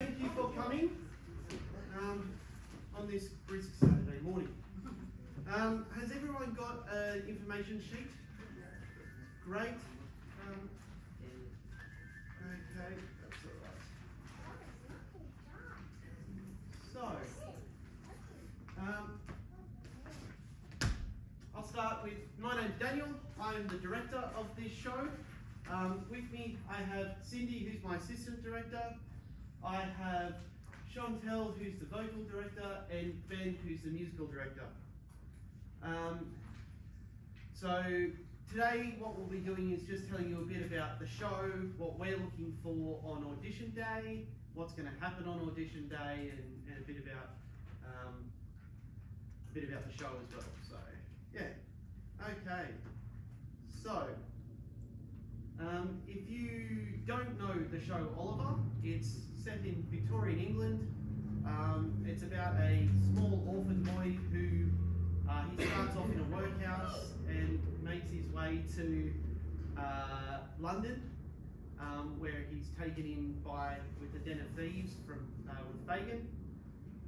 Thank you for coming um, on this brisk Saturday morning. Um, has everyone got an information sheet? Great. Um, okay, that's all right. So, um, I'll start with my name's Daniel. I'm the director of this show. Um, with me, I have Cindy, who's my assistant director. I have Chantel, who's the vocal director, and Ben, who's the musical director. Um, so today, what we'll be doing is just telling you a bit about the show, what we're looking for on audition day, what's going to happen on audition day, and, and a bit about um, a bit about the show as well. So yeah, okay. So um, if you don't know the show Oliver, it's set in Victorian England. Um, it's about a small orphan boy who uh, he starts off in a workhouse and makes his way to uh, London, um, where he's taken in by with a den of thieves from uh, with Fagin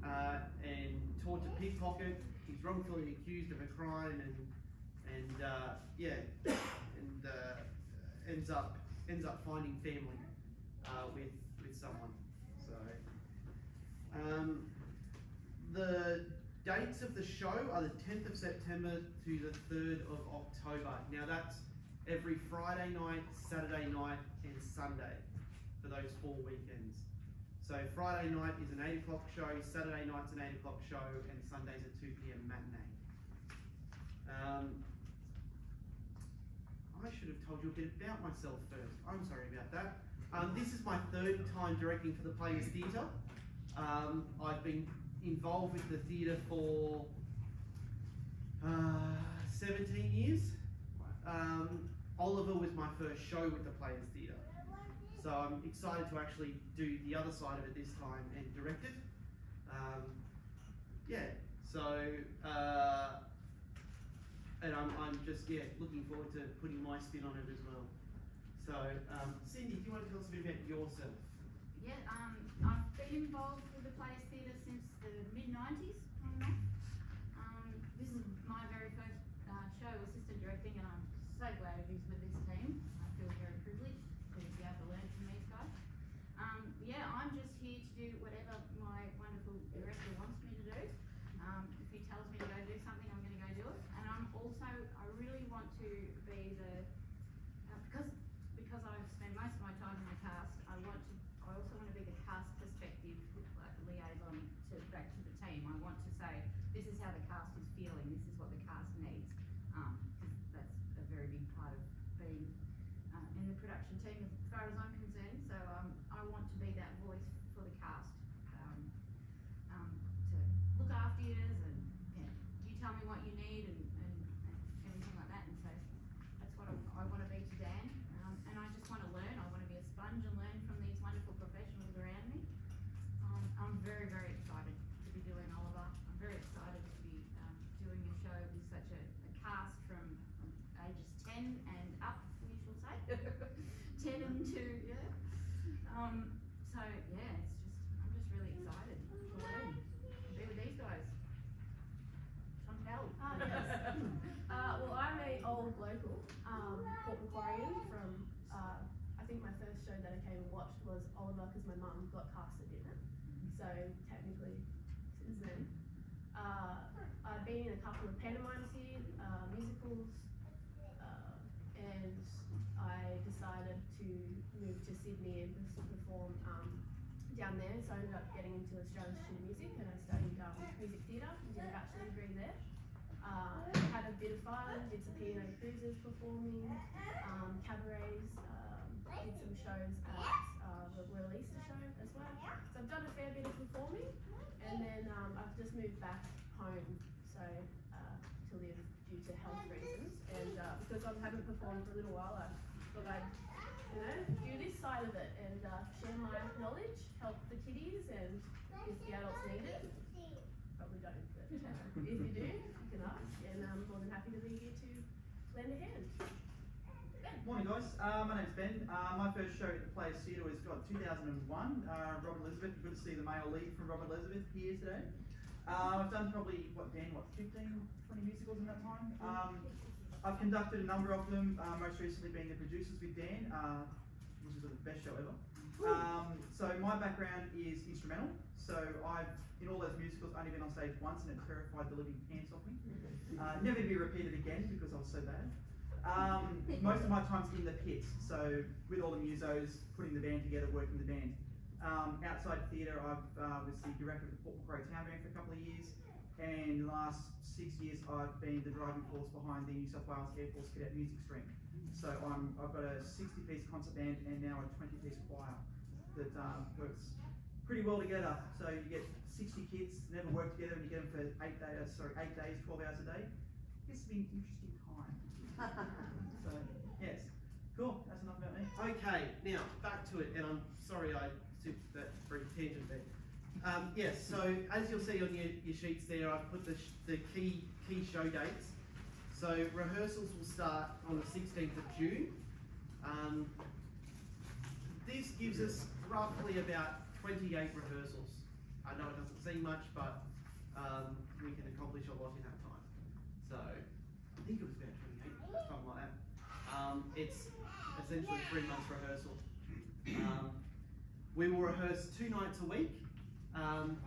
uh, and taught to pickpocket. He's wrongfully accused of a crime and and uh, yeah, and uh, ends up ends up finding family with with someone. Um, the dates of the show are the 10th of September to the 3rd of October. Now that's every Friday night, Saturday night, and Sunday for those four weekends. So Friday night is an 8 o'clock show, Saturday night's an 8 o'clock show, and Sunday's a 2 p.m. matinee. Um, I should have told you a bit about myself first. I'm sorry about that. Um, this is my third time directing for the Players Theatre. Um, I've been involved with the theatre for uh, 17 years. Um, Oliver was my first show with the Players Theatre. So I'm excited to actually do the other side of it this time and direct it. Um, yeah, so, uh, and I'm, I'm just, yeah, looking forward to putting my spin on it as well. So, um, Cindy, do you want to tell us a bit about yourself? Yeah, um, I've been involved with the Players Theatre since the mid 90s, on and off. Um, this is my very first uh, show assistant directing, and I'm so glad it is with this team. I feel very privileged to be able to learn from these guys. Um, yeah, I'm just here to do whatever my wonderful director wants me to do. Um, if he tells me to go do something, I'm going to go do it. And I'm also, I really want to be the uh, because because I've spent most of my time in the cast, I want to. I also want to be the cast perspective, like liaison to back to the team. I want to say this is how the cast is feeling. This is what the cast needs, because that's a very big part of being uh, in the production team, as far as I'm concerned. So um, I want to be that voice for the cast. Um, um, to look after you and yeah, you tell me what you need and, and, and everything like that. And so that's what I, I want to be to Dan. Um, and I just want to learn. I want to be a sponge and learn from these wonderful professionals around me. Um, I'm very, very excited to be doing Oliver. I'm very excited to be um, doing a show with such a, a cast from, from ages 10 and up, we shall say. 10 and 2, yeah. Um, so, yeah, it's just, I'm just really excited to be with these guys. Chantel. Ah, yes. uh, well, I'm a old local, um, Port Macquariean from, uh, I think my first show that I came and watched was Oliver because my mum got casted in it. So technically, since then. Uh, I've been in a couple of pantomimes here, uh, musicals, uh, and I decided to move to Sydney and perform um, down there. So I ended up getting into Australian Student Music and I studied um, music theatre and did a bachelor degree there. Uh, had a bit of fun, did some P&O cruises performing, um, cabarets, um, did some shows at uh, the Royal Easter show as well. So I've done a fair bit of performing and then um, I've just moved back home so uh, to live due to health reasons and uh, because I for a little while I thought I'd you know do this side of it and uh, share my knowledge, help the kiddies and if the adults need it, probably don't but uh, if you do you can ask and I'm more than happy to be here to lend a hand. Morning, guys. Uh, my name's Ben. Uh, my first show at the Players Theatre was God 2001. Uh, Robert Elizabeth. Good to see the male lead from Robert Elizabeth here today. Uh, I've done probably what Dan, what 15, 20 musicals in that time. Um, I've conducted a number of them. Uh, most recently being the producers with Dan, uh, which is the best show ever. Um, so my background is instrumental. So I've in all those musicals only been on stage once and it terrified the living pants off me. Uh, never to be repeated again because I was so bad. Um, most of my time's in the pit, so with all the musos, putting the band together, working the band. Um, outside theatre, I've uh, was the director of the Port Macquarie Town Band for a couple of years, and the last six years I've been the driving force behind the New South Wales Air Force Cadet Music Stream. So I'm, I've got a 60-piece concert band and now a 20-piece choir that um, works pretty well together. So you get 60 kids, never work together, and you get them for eight days, sorry, eight days, 12 hours a day. It's been an interesting time. So, yes. Cool, that's enough about me. Okay, now back to it, and I'm sorry I took that brief tangent there. Um, yes, so as you'll see on your, your sheets there, I've put the, the key key show dates. So rehearsals will start on the 16th of June. Um, this gives us roughly about 28 rehearsals. I know it doesn't seem much, but um, we can accomplish a lot in that time. So I think it was about 28, something like that. Um, it's essentially three months rehearsal. Um, we will rehearse two nights a week. Um,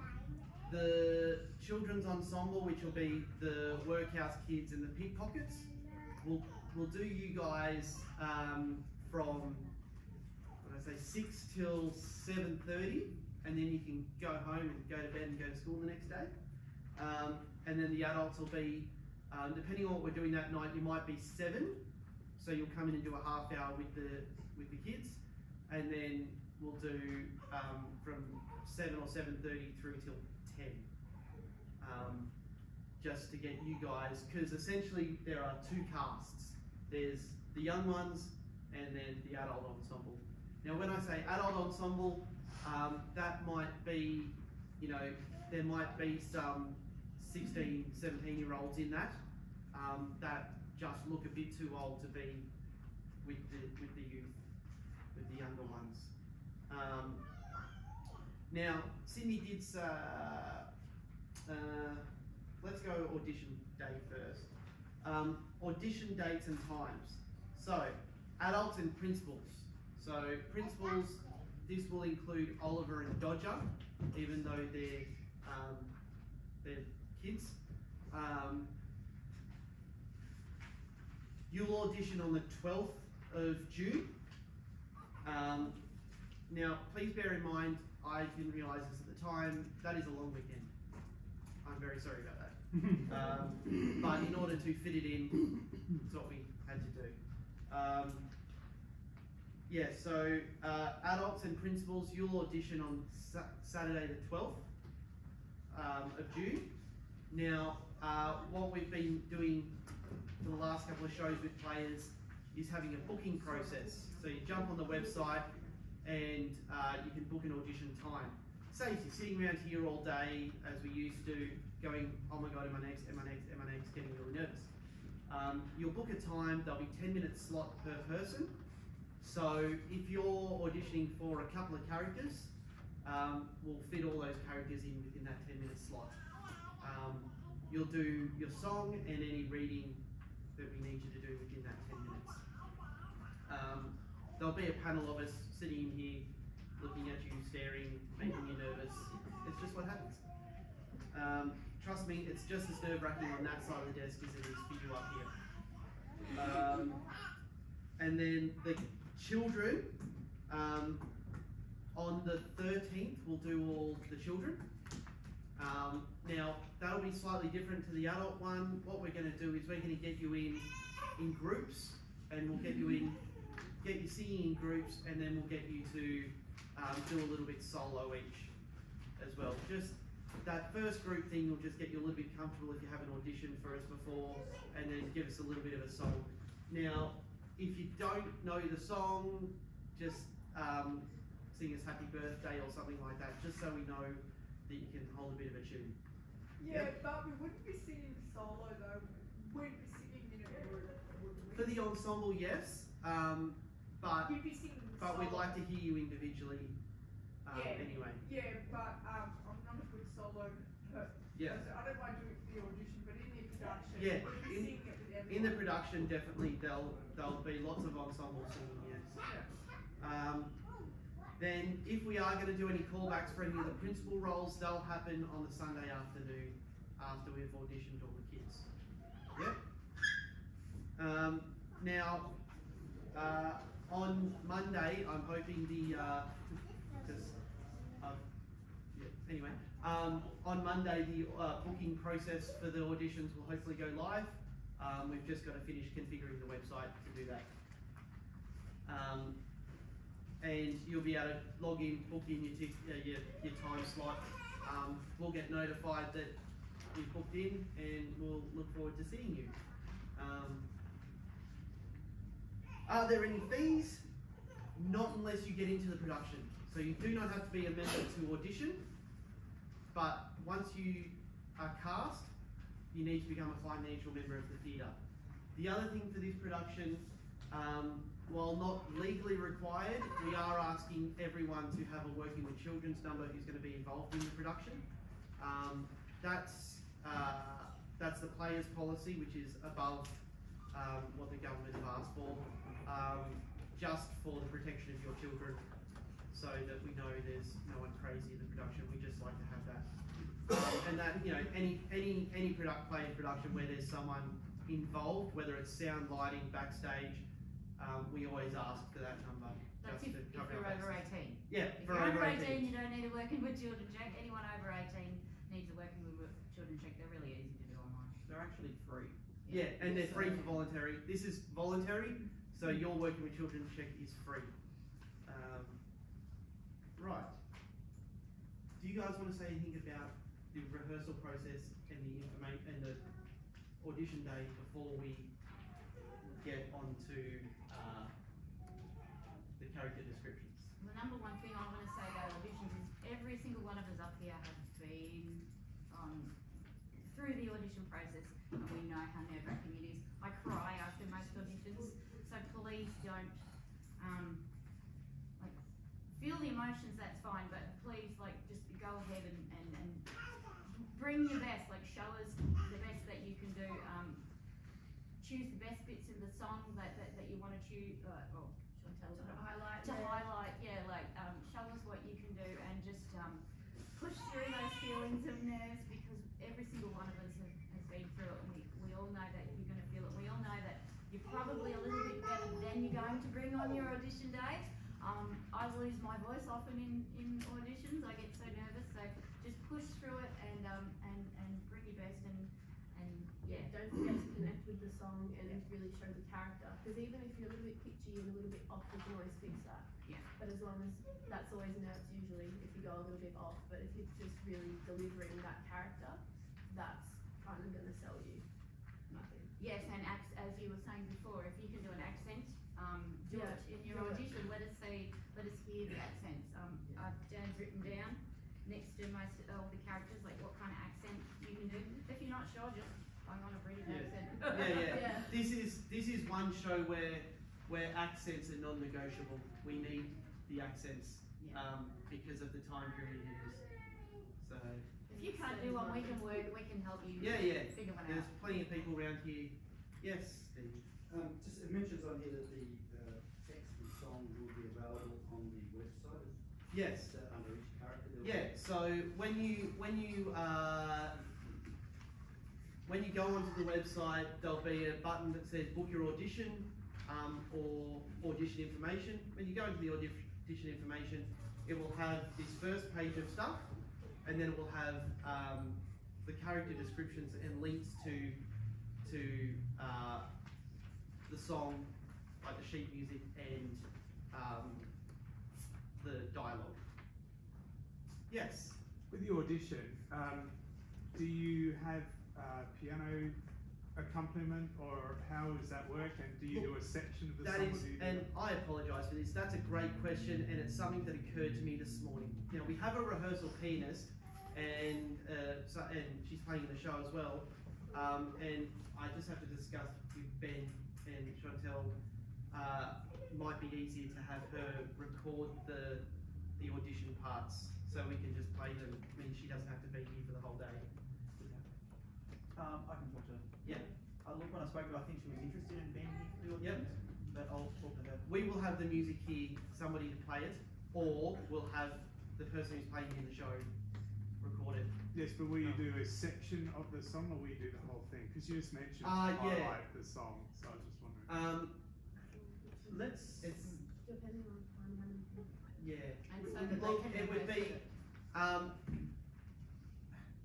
the children's ensemble, which will be the workhouse kids and the pickpockets, will will do you guys um, from what I say six till seven thirty, and then you can go home and go to bed and go to school the next day. Um, and then the adults will be, um, depending on what we're doing that night, you might be seven. So you'll come in and do a half hour with the with the kids, and then we'll do um, from seven or seven thirty through till ten, um, just to get you guys, because essentially there are two casts. There's the young ones, and then the adult ensemble. Now, when I say adult ensemble, um, that might be, you know, there might be some 16, 17 year olds in that um, that just look a bit too old to be with the with the youth, with the younger ones. Um, now, Cindy did. Uh, uh, let's go audition day first. Um, audition dates and times. So, adults and principals. So, principals. This will include Oliver and Dodger, even though they're um, they're kids. Um, You'll audition on the 12th of June. Um, now, please bear in mind, I didn't realise this at the time, that is a long weekend. I'm very sorry about that. um, but in order to fit it in, it's what we had to do. Um, yeah, so uh, adults and principals, you'll audition on sa- Saturday the 12th um, of June. Now, uh, what we've been doing for the last couple of shows with players is having a booking process. So you jump on the website and uh, you can book an audition time. Say if you're sitting around here all day, as we used to, going, oh my god, am I next, am I next, am I next, getting really nervous. Um, you'll book a time, there'll be 10 minute slot per person. So if you're auditioning for a couple of characters, um, we'll fit all those characters in within that 10 minute slot. Um, you'll do your song and any reading that we need you to do within that 10 minutes. There'll be a panel of us sitting here looking at you, staring, making you nervous. It's just what happens. Um, trust me, it's just as nerve wracking on that side of the desk as it is for you up here. Um, and then the children, um, on the 13th, we'll do all the children. Um, now, that'll be slightly different to the adult one. What we're going to do is we're going to get you in in groups, and we'll get you in, get you singing in groups, and then we'll get you to um, do a little bit solo each as well. Just that first group thing will just get you a little bit comfortable if you haven't auditioned for us before, and then give us a little bit of a song. Now, if you don't know the song, just um, sing us Happy Birthday or something like that, just so we know that you can hold a bit of a tune. Yeah, but we wouldn't be singing solo though. We'd be singing in a group. For the ensemble, yes. Um, but You'd be singing but we'd like to hear you individually. Um, Yeah. Anyway. Yeah, but um, I'm not a good solo person. Yeah. I don't mind doing the audition, but in the production, Yeah, in-. In the production, definitely there'll there'll be lots of ensemble singing. Yes. Um, then, if we are going to do any callbacks for any of the principal roles, they'll happen on the Sunday afternoon after we've auditioned all the kids. Yep. Um, now, uh, on Monday, I'm hoping the because uh, yeah, anyway, um, on Monday the uh, booking process for the auditions will hopefully go live. Um, we've just got to finish configuring the website to do that. Um, and you'll be able to log in, book in your, uh, your, your time slot. Um, we'll get notified that you've booked in and we'll look forward to seeing you. Are there any fees? Not unless you get into the production. So you do not have to be a member to audition, but once you are cast, you need to become a financial member of the theatre. The other thing for this production, um, while not legally required, we are asking everyone to have a working with children's number who's going to be involved in the production. Um, that's uh, that's the players' policy, which is above um, what the government have asked for, um, just for the protection of your children, so that we know there's no one crazy in the production. We just like to have that, um, and that you know any any any product playing production where there's someone involved, whether it's sound, lighting, backstage, um, we always ask for that number. That's just if, to if cover you're over eighteen. Yeah, If for you're over over 18. eighteen, you don't need a working with children check. Anyone over eighteen needs a working with children check. They're really easy to do online. They're actually free. Yeah, and they're So- free for voluntary. This is voluntary, so your working with children check is free. Um, right. Do you guys want to say anything about the rehearsal process and the information and the audition day before we get onto uh, the character descriptions? The number one thing I want to say about auditions is every single one of us up here have been um, process and we know how nerve wracking it is. I cry after most auditions, so please don't um, like feel the emotions. That's fine, but please like just go ahead and, and, and bring your best. Like show us the best that you can do. Um, choose the best bits of the song that, that, that you want to choose. Uh, or To gonna highlight. to yeah. highlight, yeah, like um, show us what you can do and just um, push through those feelings of nerves because every single one of us have, has been through it and we, we all know that you're going to feel it. We all know that you're probably a little bit better than you're going to bring on your audition day. Um, I lose my voice often in, in auditions. I get so nervous, so just push through it and um, and, and bring your best and and yeah. Don't forget to connect with the song and really show the character. Because even if you're a little bit pitchy and a little bit off, we can always fix that. Yeah. But as long as that's always nerves usually if you go a little bit off. But if you're just really delivering that character, that's kind of going to sell you. I think. Yes, and ac- as you were saying before, if you can do an accent, um, do Yeah, it in your do it. audition. Let us see, let us hear the accents. Um, uh, Dan's written down next to most of the characters, like what kind of accent you can do. If you're not sure, just hang on a British Yeah. Yeah, yeah. Yeah. This is this is one show where where accents are non-negotiable. We need the accents Yeah. um, because of the time period it is. So If you can't do one, we can work. We can help you. yeah, yeah. Figure one There's out. plenty of people around here. Yes, Steve. Um, just, it mentions on here that the, uh, text and song will be available on the website, Yes. that under each character? there'll be- Yeah. So when you when you uh, when you go onto the website, there'll be a button that says book your audition um, or audition information. When you go into the audition information, it will have this first page of stuff, and then it will have um, the character descriptions and links to to uh, the song, like the sheet music and um, the dialogue. Yes. With the audition, um, do you have uh, piano accompaniment, or how does that work? And do you do a section of the That song? is, or do do and I apologise for this. That's a great question, and it's something that occurred to me this morning. You know, we have a rehearsal pianist, and uh, so, and she's playing in the show as well. Um, and I just have to discuss with Ben and Chantel uh, might be easier to have her record the the audition parts so we can just play them. I mean, she doesn't have to be here for the whole day. Um, I can talk to her. Yeah. I look, when I spoke to her, I think she was interested in being here for the Yep. auditions, but I'll talk to her. We will have the music here, somebody to play it, or we'll have the person who's playing in the show record it. Yes, but will you do a section of the song or will you do the whole thing? Because you just mentioned Uh, to yeah. highlight the song, so I was just wondering. Um, Let's. it's Depending on time, how many yeah. And so that they Look, it would be um,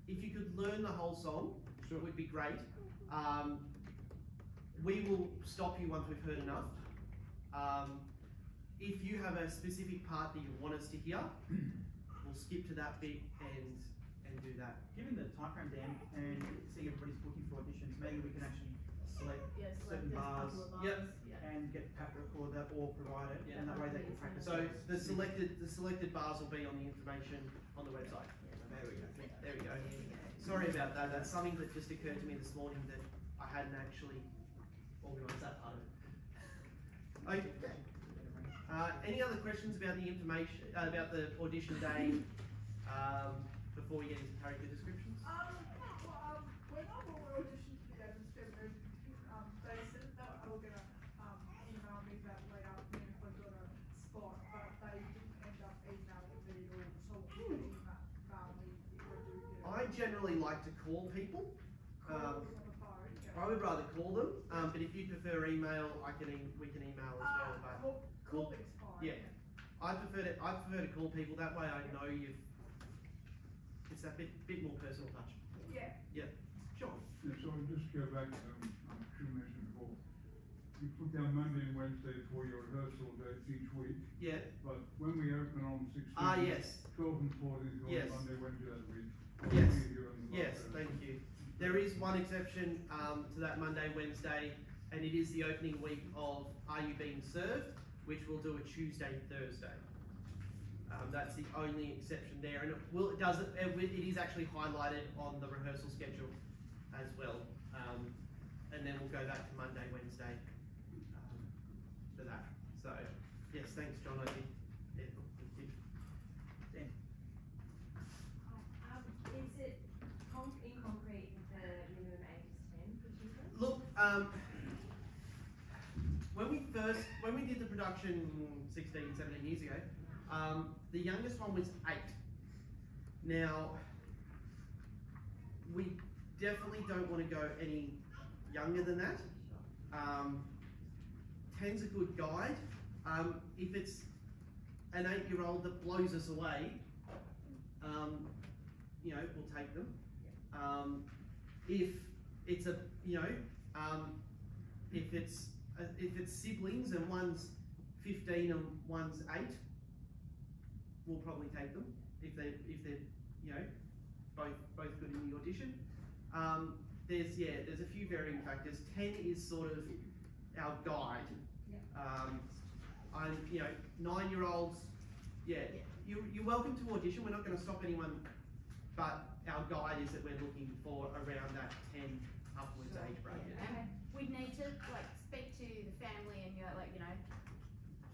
if you could learn the whole song, Sure. it would be great. Um, we will stop you once we've heard enough. Um, if you have a specific part that you want us to hear, we'll skip to that bit and and do that. Given the time frame, Dan, and seeing everybody's looking for auditions, maybe we can actually select Yes, like certain there's a bars Yep. yeah. and get Pat to record that or provide it, and that way they can practice. So the selected the selected bars will be on the information on the website. There we go. There we go. Sorry about that. That's something that just occurred to me this morning that I hadn't actually organised that part of it. Okay. Uh, any other questions about the information uh, about the audition day um, before we get into character descriptions? Um, well, um, when I auditioned for the Evans um, they said that they were gonna, um, email me that late afternoon if I got a spot, but they didn't end up emailing me or told me to email me if I do get a I generally like to call people. call Um, on the phone. yeah. I would rather call them, um, but if you prefer email, I can e- we can email as well. Uh, But call, calling's fine. yeah, I prefer to I prefer to call people that way. I know you've. It's that bit bit more personal touch. Yeah. Yeah. Sure. Yeah, so I'll just go back, um, I'm sure you before, you put down Monday and Wednesday for your rehearsal dates each week, Yeah. but when we open on sixteen. Ah yes. Twelve and fourteen is Yes. on Monday, Wednesday that week. Yes. We do it on the Yes. Thank you. There is one exception um, to that Monday Wednesday, and it is the opening week of Are You Being Served, which we'll do a Tuesday Thursday. Um, that's the only exception there, and it will it does it, it is actually highlighted on the rehearsal schedule as well. Um, and then we'll go back to Monday Wednesday um, for that. So yes, thanks, John. I did. Yeah, I did. Dan. Um, is it con- in concrete the minimum age is ten for children? Look, um, when we first, when we did the production 16, 17 years ago, um, the youngest one was eight. Now, we definitely don't want to go any younger than that. Um, 10's a good guide. Um, if it's an eight-year-old that blows us away, um, you know, we'll take them. Um, if it's a, you know, um, if it's uh, if it's siblings and one's 15 and one's eight, we'll probably take them if they if they're you know both both good in the audition. Um, there's yeah, there's a few varying factors. 10 is sort of our guide. Um, I'm you know nine year olds. Yeah, you you're welcome to audition. We're not going to stop anyone, but our guide is that we're looking for around that 10 upwards age bracket. And we'd need to like speak to the family and go like, you know,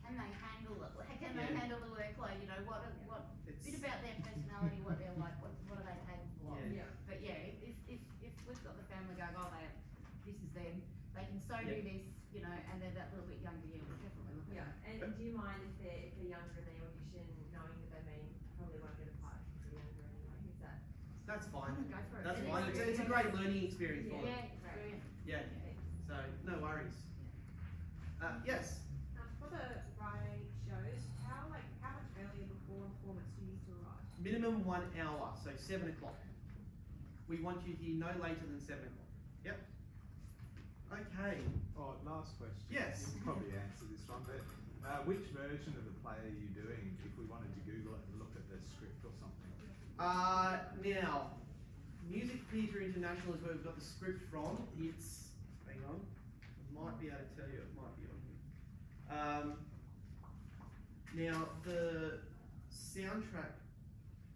can they handle it? Like, Can they handle the workload? You know, what are- what It's, bit about their personality, what they're like, what what are they capable of? Yeah. But yeah, if if if, if we've got the family going, oh they this is them, they can so do Yeah. this, you know, and they're that little bit younger, yeah, we'll definitely look at Yeah, that. and do you mind if they're, if they're younger and they audition knowing that they may, probably won't get a part because they're younger anyway, is that? that's fine. Go for it. That's fine. It's, it's a great learning experience for them. Yeah. Yeah. So no worries. Uh, yes. Um, for the Friday shows, how like, how much earlier before a performance do you need to arrive? Minimum one hour, so seven o'clock. We want you here no later than seven o'clock. Yep. Okay. Oh, last question. Yes. You can probably answer this one, but uh, which version of the play are you doing if we wanted to Google it and look at the script or something? Uh, now, Music Theatre International is where we've got the script from. It's, hang on, I might be able to tell you, it might be on here. Um, now, the soundtrack,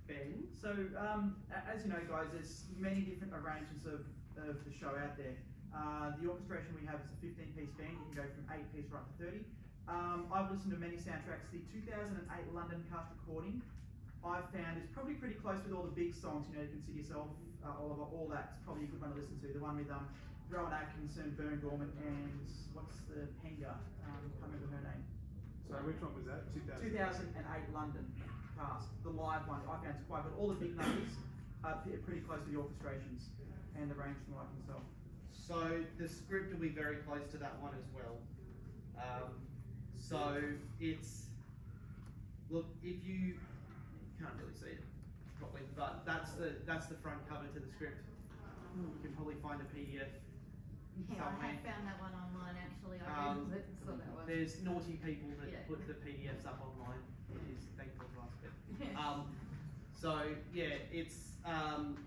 Ben, So, um, as you know, guys, there's many different arrangements of, of the show out there. Uh, the orchestration we have is a 15 piece band, you can go from 8 piece right to 30. Um, I've listened to many soundtracks. The 2008 London cast recording I've found is probably pretty close with all the big songs, you know, you can see yourself, uh, Oliver, all that's probably a good one to listen to. The one with um, Rowan Atkinson, Burn Gorman, and what's the Prenger? Um, can't remember her name. So which one was that? 2000? 2008 London cast, the live one. I found it's quite good. All the big numbers are pretty close to the orchestrations and the range from like myself. So the script will be very close to that one as well. Um, so it's look if you can't really see it properly, but that's the that's the front cover to the script. You can probably find a PDF. Yeah, I somewhere. have found that one online actually. I Um, really saw that one. There's naughty people that Yeah. put the PDFs up online. It is thankful to us. But, um, so yeah, it's um,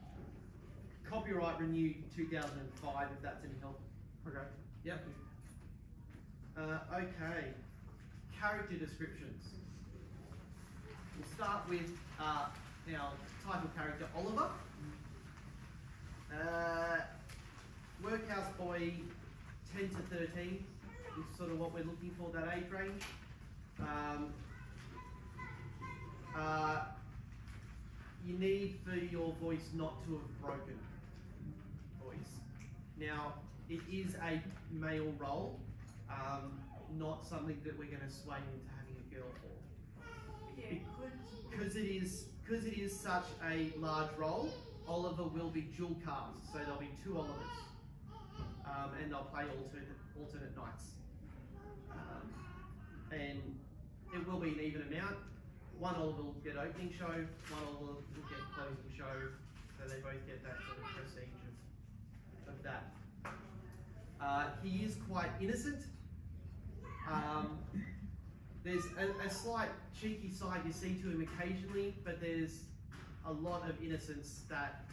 copyright renewed 2005. If that's any help. Okay. Yep. Uh, okay. Character descriptions. We'll start with uh, our title character, Oliver. Uh, workhouse boy, 10 to 13 is sort of what we're looking for, that age range. Um, uh, you need for your voice not to have broken voice. Now, it is a male role, um, not something that we're going to sway into having a girl for. Because it is because it is such a large role, Oliver will be dual cast, so there'll be two Olivers, um, and they'll play alternate alternate nights. Um, and it will be an even amount. One Oliver will get opening show, one Oliver will get closing show, so they both get that sort of prestige of, of that. Uh, he is quite innocent. Um, there's a, a slight cheeky side you see to him occasionally, but there's a lot of innocence that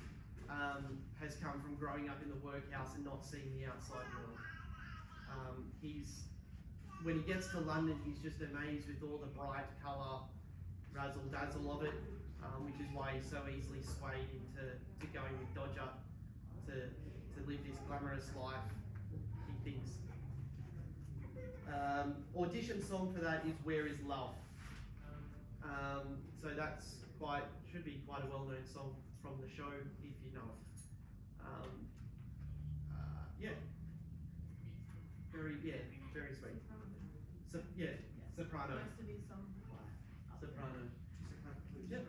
um, has come from growing up in the workhouse and not seeing the outside world. Um, he's when he gets to London, he's just amazed with all the bright colour, razzle dazzle of it, um, which is why he's so easily swayed into to going with Dodger to to live this glamorous life. He thinks. Um, audition song for that is "Where Is Love." Um, so that's quite should be quite a well-known song from the show if you know it. Um, uh, yeah, very yeah, very sweet. So, yeah, soprano, Most of his songs are soprano. Yep.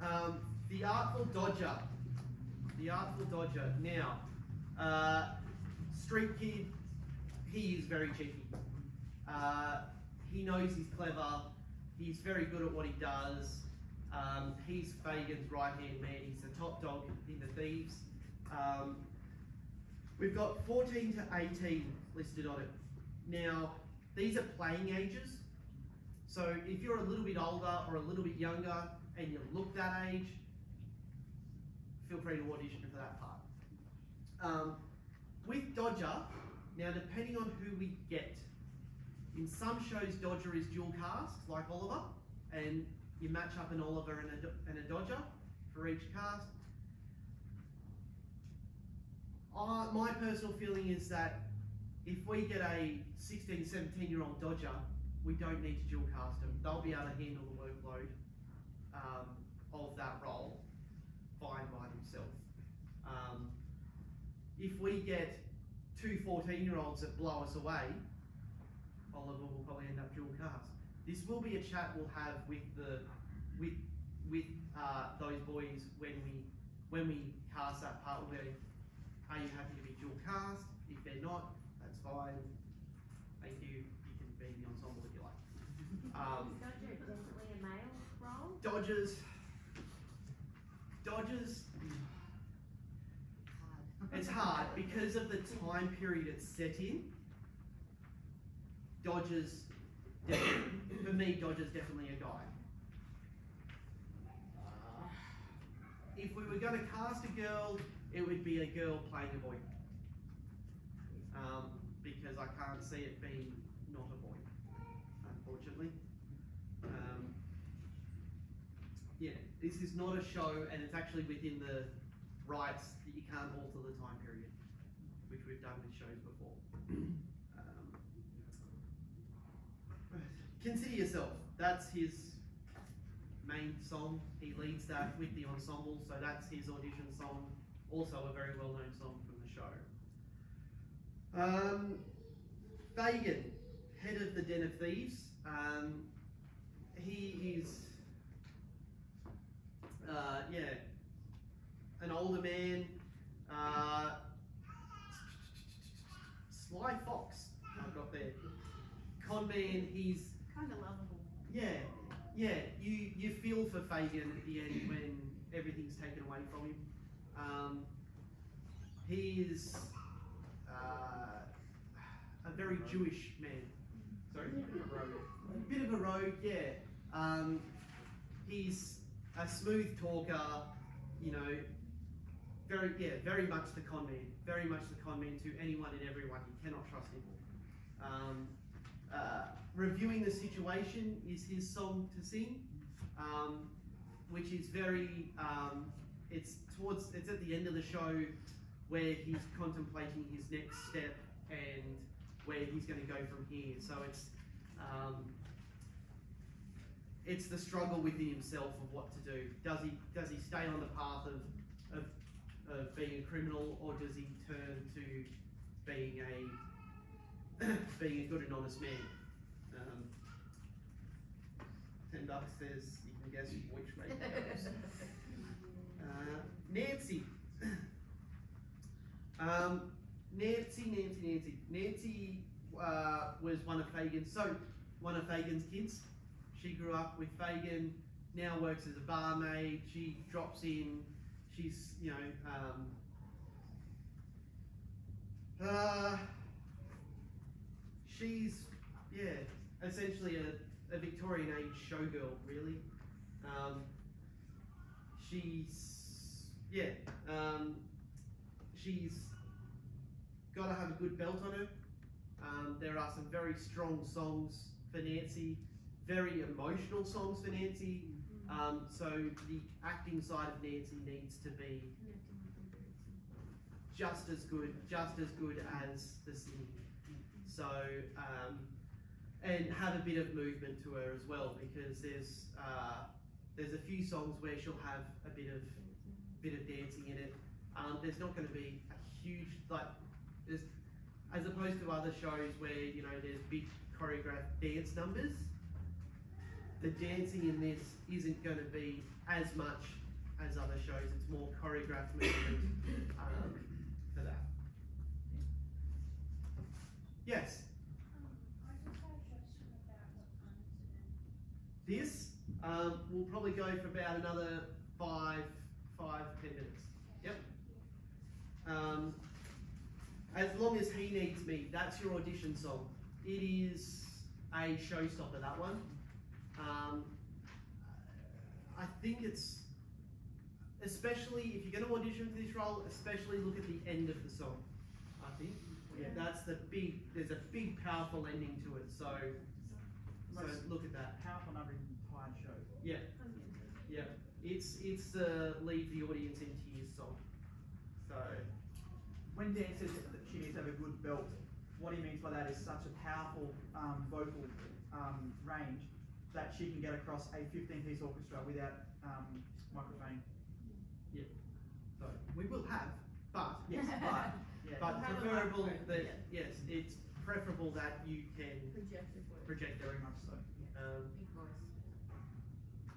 Um, the Artful Dodger. The Artful Dodger. Now, uh, Street Kid, he is very cheeky. Uh, he knows he's clever. He's very good at what he does. Um, he's Fagin's right hand man. He's the top dog in the Thieves. Um, we've got 14 to 18 listed on it. Now, these are playing ages. So if you're a little bit older or a little bit younger and you look that age, feel free to audition for that part. Um, with Dodger, now depending on who we get, in some shows Dodger is dual cast, like Oliver, and you match up an Oliver and a, and a Dodger for each cast. Uh, my personal feeling is that if we get a 16, 17 year old Dodger, we don't need to dual cast them. They'll be able to handle the workload um, of that role fine by themselves. Um, if we get two 14 year olds that blow us away, Oliver will probably end up dual cast. This will be a chat we'll have with the with with uh, those boys when we when we cast that part. Where are you happy to be dual cast? If they're not, that's fine. Thank you. You can be the ensemble if you like. Um, Is Dodger definitely a male role? Dodgers. Dodgers. It's hard because of the time period it's set in. Dodgers, for me, Dodgers definitely a guy. If we were going to cast a girl, it would be a girl playing a boy. Um, because I can't see it being not a boy, unfortunately. Um, yeah, this is not a show, and it's actually within the rights that you can't alter the time period, which we've done with shows before. um, Consider yourself. That's his main song. He leads that with the ensemble, so that's his audition song. Also a very well-known song from the show. Um, head of the Den of Thieves. Um, he is, uh, yeah, an older man. Uh, Sly Fox, I've got there. Con man, he's Kind of lovable. yeah, yeah. You you feel for Fagin at the end when everything's taken away from him. Um, he is uh, a very Jewish man. Sorry, a bit of a rogue, yeah. Um, he's a smooth talker, you know. Very yeah, very much the con man. Very much the con man to anyone and everyone. You cannot trust him. Um, uh, reviewing the situation is his song to sing, um, which is very. Um, it's towards. It's at the end of the show where he's contemplating his next step and where he's going to go from here. So it's. Um, it's the struggle within himself of what to do. Does he does he stay on the path of, of being a criminal or does he turn to being a being a good and honest man? Um, ten bucks says you can guess which way it goes. Uh, Nancy. Um, Nancy, Nancy, Nancy. Nancy uh, was one of Fagin's, so one of Fagin's kids. She grew up with Fagin, now works as a barmaid. She drops in, she's, you know, um, uh, she's, yeah, essentially a, a Victorian age showgirl, really. Um, she's, yeah, um, she's got to have a good belt on her. Um, there are some very strong songs for Nancy, very emotional songs for Nancy. Um, so the acting side of Nancy needs to be just as good, just as good as the singing. So um, and have a bit of movement to her as well because there's uh, there's a few songs where she'll have a bit of bit of dancing in it. Um, there's not going to be a huge like as opposed to other shows where you know there's big choreographed dance numbers. The dancing in this isn't going to be as much as other shows. It's more choreographed movement um, for that. Yes. This um, will probably go for about another five, five, ten minutes. Yep. Um, as long as he needs me, that's your audition song. It is a showstopper, that one. Um, I think it's, especially if you're going to audition for this role, especially look at the end of the song. I think Yeah. that's the big. There's a big, powerful ending to it. So, so look at that. powerful number in the entire show. Yeah, yeah. It's it's the lead the audience into his song. So When Dan says that she needs to have a good belt, what he means by that is such a powerful um, vocal um, range that she can get across a 15-piece orchestra without um, microphone. so we will have, but Yes, but yeah, but have a preferable that yeah. yes, it's preferable that you can Projected work. project very very much so. Um, Big voice.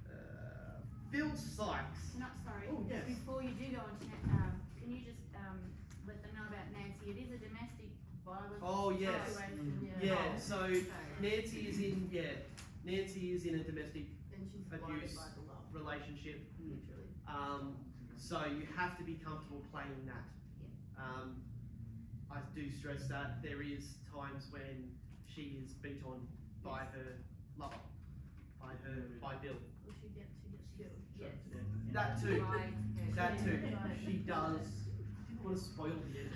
uh, Bill Sikes. Not sorry. Oh, yes. Before you do go on to, um, can you just um, let them know about Nancy? It is a domestic violence Oh, yes. situation. Yeah, so So, Nancy is in yeah, Nancy is in a domestic And she's blinded abuse by the love, relationship. literally. Um, so you have to be comfortable playing that. Um, I do stress that there is times when she is beat on by her lover, by her by Bill. Well, she gets, she gets killed. Yes. That too. By. That too. She does. I didn't want to spoil the end.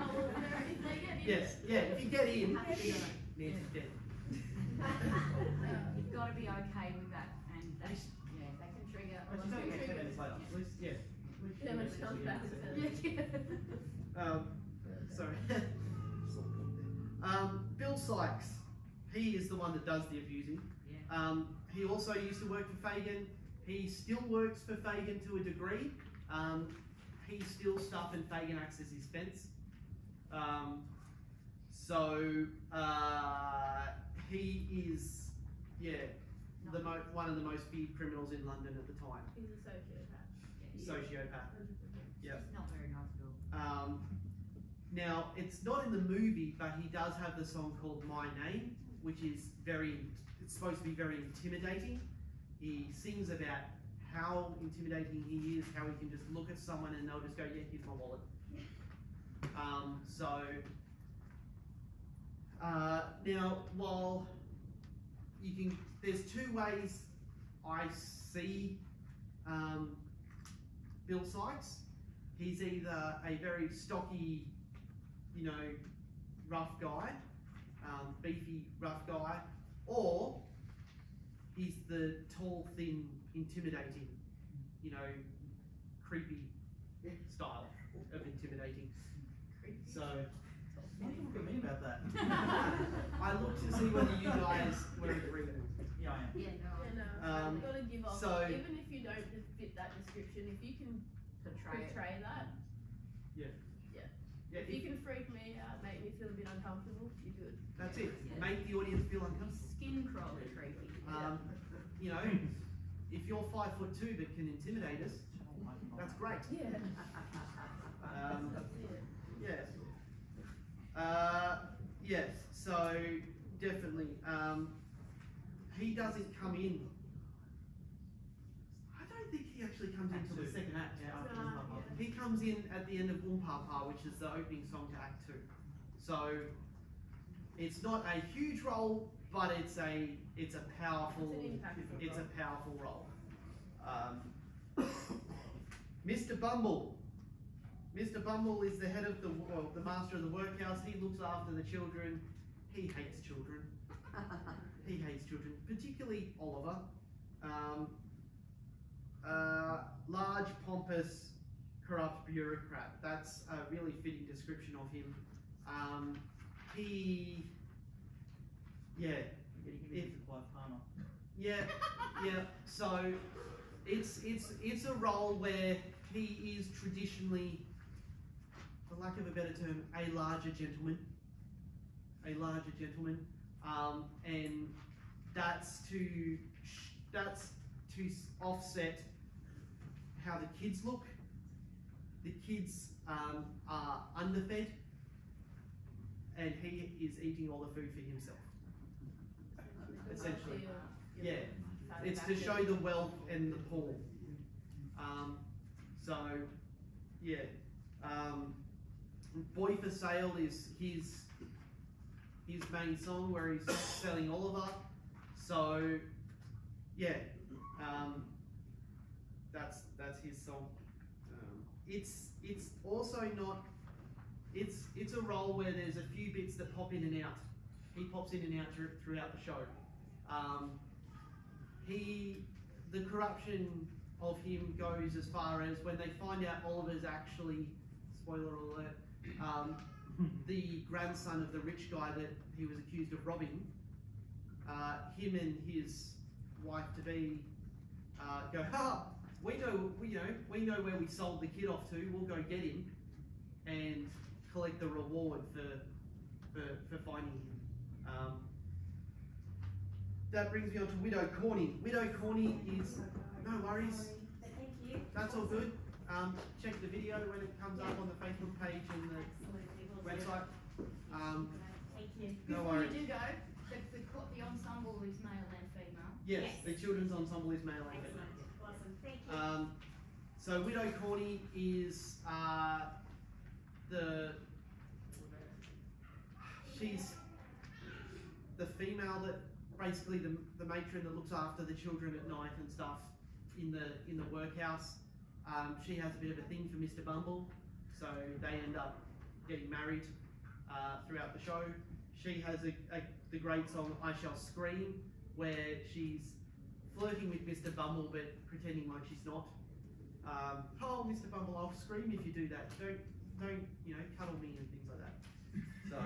oh, well, if they get in, Yes, yeah. If you get in, have to be on. Nancy's dead. You've got to be okay with that, and that's, yeah, that can trigger. a But lot she's of only got 10 minutes later. At least, yeah. Then when she comes back and. Um, sorry. um, Bill Sikes, he is the one that does the abusing. Um, he also used to work for Fagin. He still works for Fagin to a degree. Um, he still stuff and Fagin acts as his fence. Um, so uh, he is, yeah, the mo- one of the most feared criminals in London at the time. He's a sociopath. Sociopath. Yeah. It's not very nice at all. Um, now, it's not in the movie, but he does have the song called My Name, which is very, it's supposed to be very intimidating. He sings about how intimidating he is, how he can just look at someone and they'll just go, yeah, here's my wallet. Um, so, uh, now, while you can, there's two ways I see um, Bill Sikes. He's either a very stocky, you know, rough guy, um, beefy, rough guy, or he's the tall, thin, intimidating, you know, creepy style of intimidating. So, Why do you look at me about that? I look to see whether you guys were agreeing. Yeah, I am. Yeah, no. Yeah, no, Um, you've got to give off. so- even if you don't fit that description, if you can Portray it. portray that, Yeah, if you if- can freak me out, make me feel a bit uncomfortable, you're good. that's it. Yeah. Make the audience feel uncomfortable. Skin crawler creepy. Um, you know, if you're five foot two but can intimidate us, that's great. Yeah. Um, That's it. yes. Uh, yes. So definitely, um, he doesn't come in. I don't think he actually comes Act into the second act. Yeah, after Nah, Oom-Pah-Pah. yeah. He comes in at the end of Oom-Pah-Pah, which is the opening song to Act Two. So it's not a huge role, but it's a it's a powerful It's it's role. a powerful role. Um, Mr. Bumble. Mr. Bumble is the head of the well, the master of the workhouse. He looks after the children. He hates children. He hates children, particularly Oliver. Um, uh, large, pompous, corrupt bureaucrat. That's a really fitting description of him. Um, he, yeah, You're getting him into Clive Palmer. yeah, yeah. So it's it's it's a role where he is traditionally, for lack of a better term, a larger gentleman. A larger gentleman, um, and that's to that's to offset how the kids look. The kids um, are underfed, and he is eating all the food for himself. Essentially. Yeah, it's to show the wealth and the poor. Um, so, yeah. Um, Boy for Sale is his his main song where he's selling Oliver. So, yeah, um, that's that's his song. Um, it's it's also not. It's it's a role where there's a few bits that pop in and out. He pops in and out thr- throughout the show. Um, he the corruption of him goes as far as when they find out Oliver's actually spoiler alert um, the grandson of the rich guy that he was accused of robbing uh, him and his wife to be uh, go ha we know we, you know we know where we sold the kid off to we'll go get him and collect the reward for for, for finding him um, that brings me on to Widow Corney. Widow Corney is no worries. Thank you. That's all good. Um, check the video when it comes up on the Facebook page and the website. Um, Thank you. no Before worries. you do go, the, the, the ensemble is male and female. Yes, Yes. the children's ensemble is male and female. Awesome. Thank you. Um, so Widow Corney is uh, the she's the female that basically the, the matron that looks after the children at night and stuff in the in the workhouse. Um, she has a bit of a thing for Mr. Bumble, so they end up getting married uh, throughout the show. She has a, a, the great song "I Shall Scream," where she's flirting with Mr. Bumble but pretending like she's not. Um, oh, Mr. Bumble, I'll scream if you do that. Don't, don't, you know, cuddle me and things like that. So,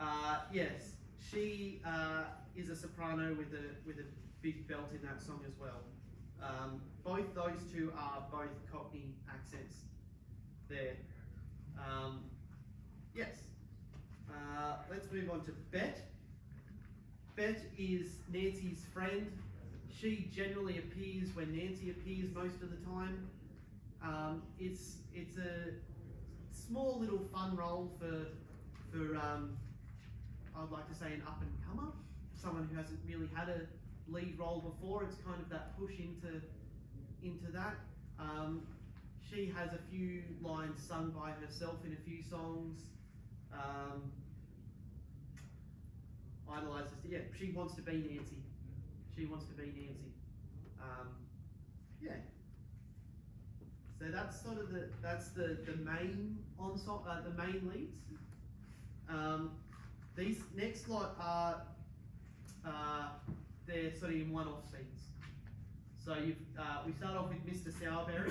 uh, yes, she uh, is a soprano with a with a big belt in that song as well. Um, both those two are both Cockney accents there. Um, yes. Uh, let's move on to Bet. Bet is Nancy's friend. She generally appears when Nancy appears most of the time. Um, it's it's a small little fun role for for um, I'd like to say an up and comer, someone who hasn't really had a lead role before. It's kind of that push into into that. Um, she has a few lines sung by herself in a few songs. Um, idolizes, yeah, she wants to be Nancy. She wants to be Nancy. Um, yeah. So that's sort of the that's the the main ensemble, uh, the main leads. Um, these next lot are uh, they're sort of in one-off scenes. So uh, we start off with Mr. Sowerberry.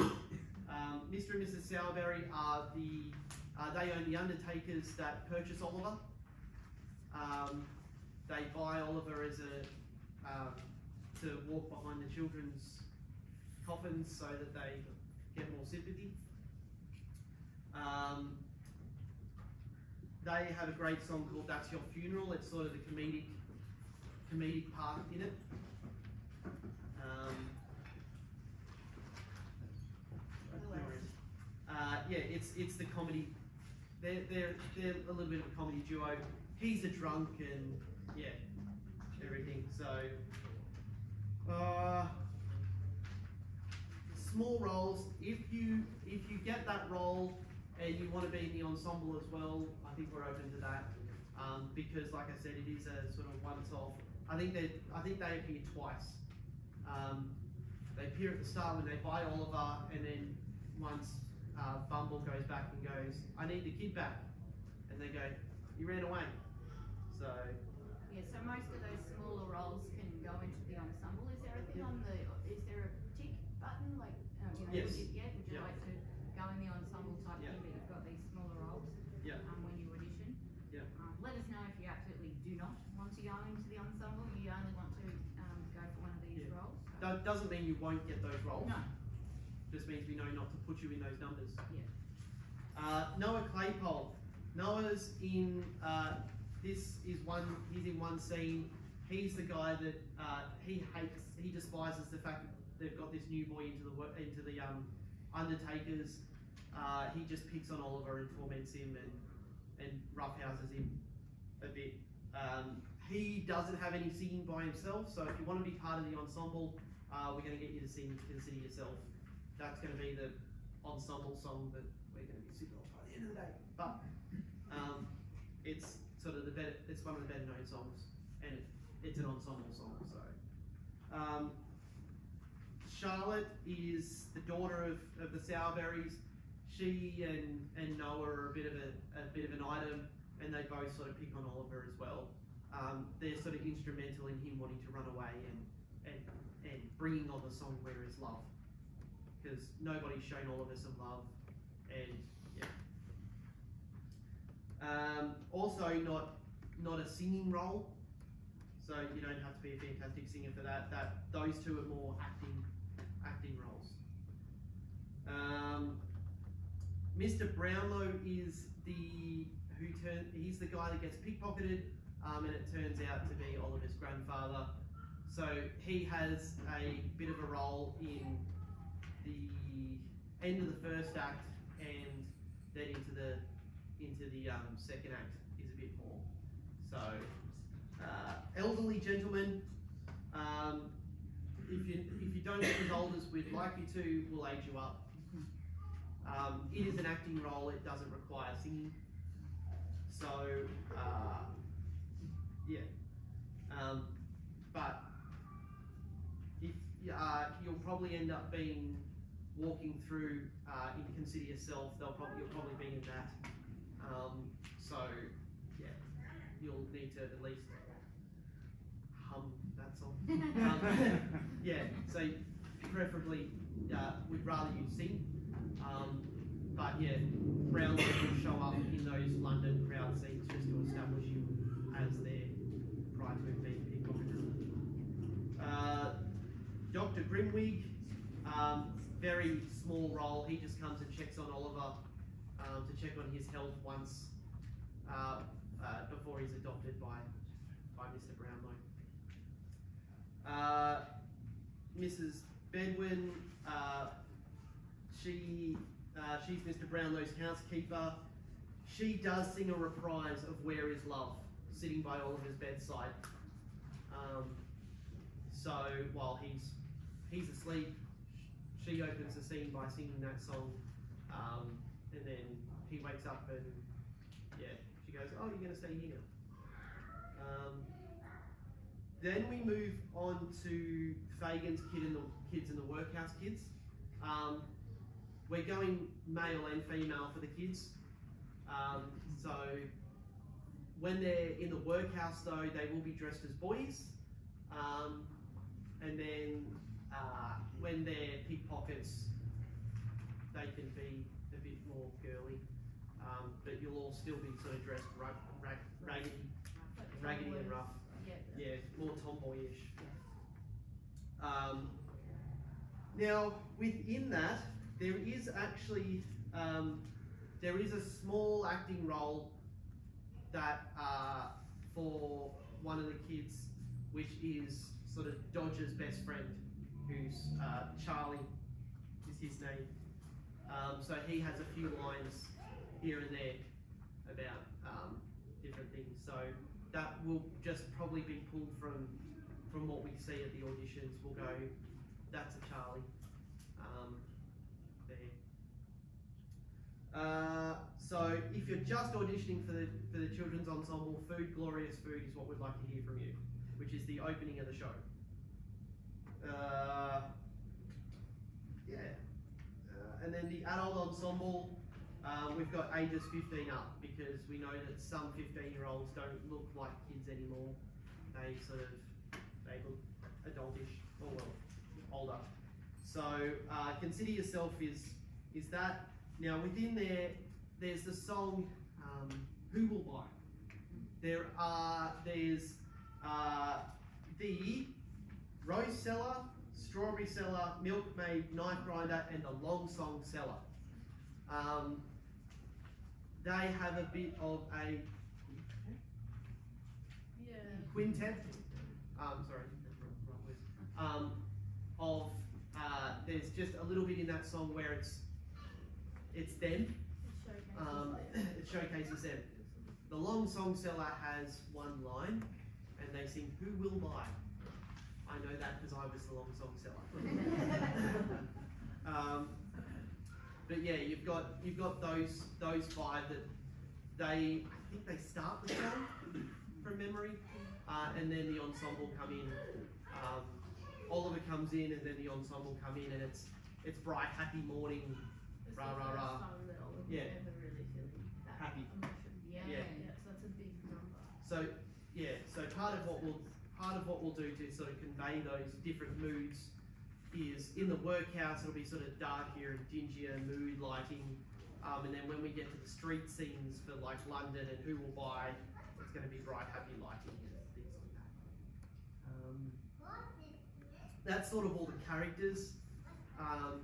Um, Mr. and Mrs. Sowerberry are the uh, they own the undertakers that purchase Oliver. Um, they buy Oliver as a um, to walk behind the children's coffins so that they get more sympathy. Um, they have a great song called "That's Your Funeral." It's sort of the comedic comedic part in it. Um, uh, yeah, it's it's the comedy. They're they're they're a little bit of a comedy duo. He's a drunk and yeah, everything. So uh, small roles. If you if you get that role and you want to be in the ensemble as well, I think we're open to that. Um, because like I said, it is a sort of once-off. I think they I think they appear twice. Um, they appear at the start when they buy Oliver, and then once uh, Bumble goes back and goes, "I need the kid back," and they go, "You ran away." So Yeah, so most of those smaller roles can go into the ensemble. Is there a thing on the, is there a tick button, like, uh, you know, Yes. would you, yeah, would you Yeah. like to go in the ensemble type Yeah. thing, but you've got these smaller roles? Yeah. Um, when you audition? Yeah. Um, let us know if you absolutely do not want to go into the ensemble, you only want to, um, go for one of these Yeah. roles. that doesn't mean you won't get those roles. No, Just means we know not to put you in those numbers. Yeah. Uh, Noah Claypole. Noah's in. Uh, this is one. He's in one scene. He's the guy that uh, he hates. He despises the fact that they've got this new boy into the into the um, Undertakers. Uh, he just picks on Oliver and torments him and and roughhouses him a bit. Um, he doesn't have any singing by himself, so if you want to be part of the ensemble, uh, we're going to get you to sing "Consider Yourself." That's going to be the ensemble song that we're going to be singing by the end of the day. But um, it's sort of the better. It's one of the better known songs, and it, it's an ensemble song. So um, Charlotte is the daughter of, of the Sowerberries. She and, and Noah are a bit of a, a bit of an item, and they both sort of pick on Oliver as well. Um, they're sort of instrumental in him wanting to run away and, and, bringing on the song "Where Is Love," because nobody's shown all of us some love, and yeah. Um, also, not not a singing role, so you don't have to be a fantastic singer for that. That those two are more acting acting roles. Um, Mr. Brownlow is the who turn. He's the guy that gets pickpocketed, um, and it turns out to be Oliver's grandfather. So he has a bit of a role in the end of the first act, and then into the into the um, second act is a bit more. So uh, elderly gentleman. Um, if you if you don't get as old as we'd like you to, we'll age you up. Um, it is an acting role; it doesn't require singing. So uh, yeah, um, but uh, you'll probably end up being walking through uh, in Consider Yourself. They'll probably you'll probably be in that. Um, so yeah, you'll need to at least hum that song. Um, yeah, so preferably uh, would rather you sing. Um, but yeah, Brownlow will show up in those London crowd seats just to establish you as there prior to being pickpocketed. Uh, Dr. Grimwig, um, very small role. He just comes and checks on Oliver um, to check on his health once uh, uh, before he's adopted by by Mr. Brownlow. Uh, Mrs. Bedwin, uh, she uh, she's Mr. Brownlow's housekeeper. She does sing a reprise of "Where Is Love," sitting by Oliver's bedside. Um, so while he's he's asleep, she opens the scene by singing that song, um, and then he wakes up and yeah, she goes, "Oh, you're gonna stay here now." Um, then we move on to Fagin's kid and the kids in the workhouse kids. Um, we're going male and female for the kids. Um, so when they're in the workhouse, though, they will be dressed as boys. Um, and then uh, when they're pickpockets, they can be a bit more girly. Um, but you'll all still be sort of dressed rag, rag, raggedy, raggedy and rough. Yeah. Yeah, more tomboyish. Um, now, within that, there is actually um, there is a small acting role that uh, for one of the kids, which is sort of Dodger's best friend, who's uh, Charlie, is his name. Um, so he has a few lines here and there about um, different things. So that will just probably be pulled from from what we see at the auditions. We'll go, that's a Charlie. Um, there. Uh, so if you're just auditioning for the for the children's ensemble, Food Glorious Food is what we'd like to hear from you, which is the opening of the show. Uh, yeah. Uh, and then the adult ensemble, um, we've got ages 15 up because we know that some 15 year olds don't look like kids anymore. They sort of, they look adultish or well, older. So uh, consider yourself is is that now within there. There's the song um, "Who Will Buy." There are there's uh, the rose seller, strawberry seller, milkmaid, knife grinder, and the long song seller. Um, they have a bit of a Yeah. quintet. Um, sorry, wrong, wrong word. Um, of uh, there's just a little bit in that song where it's it's them. It showcases Um, them. it showcases them. The long song seller has one line, and they sing "Who will buy." I know that because I was the long song seller. um, but yeah, you've got you've got those those five that they I think they start the song from memory, uh, and then the ensemble come in. Um, Oliver comes in, and then the ensemble come in, and it's it's bright, happy morning, It's rah, the rah, first rah. song that all Yeah. ever really feeling that Happy. emotion. Yeah. Yeah. Yeah, so that's a big number. So yeah, so part of what we'll part of what we'll do to sort of convey those different moods is in the workhouse it'll be sort of darker and dingier mood lighting, um, and then when we get to the street scenes for like London and Who Will Buy, it's going to be bright, happy lighting and things like that. Um, that's sort of all the characters. Um,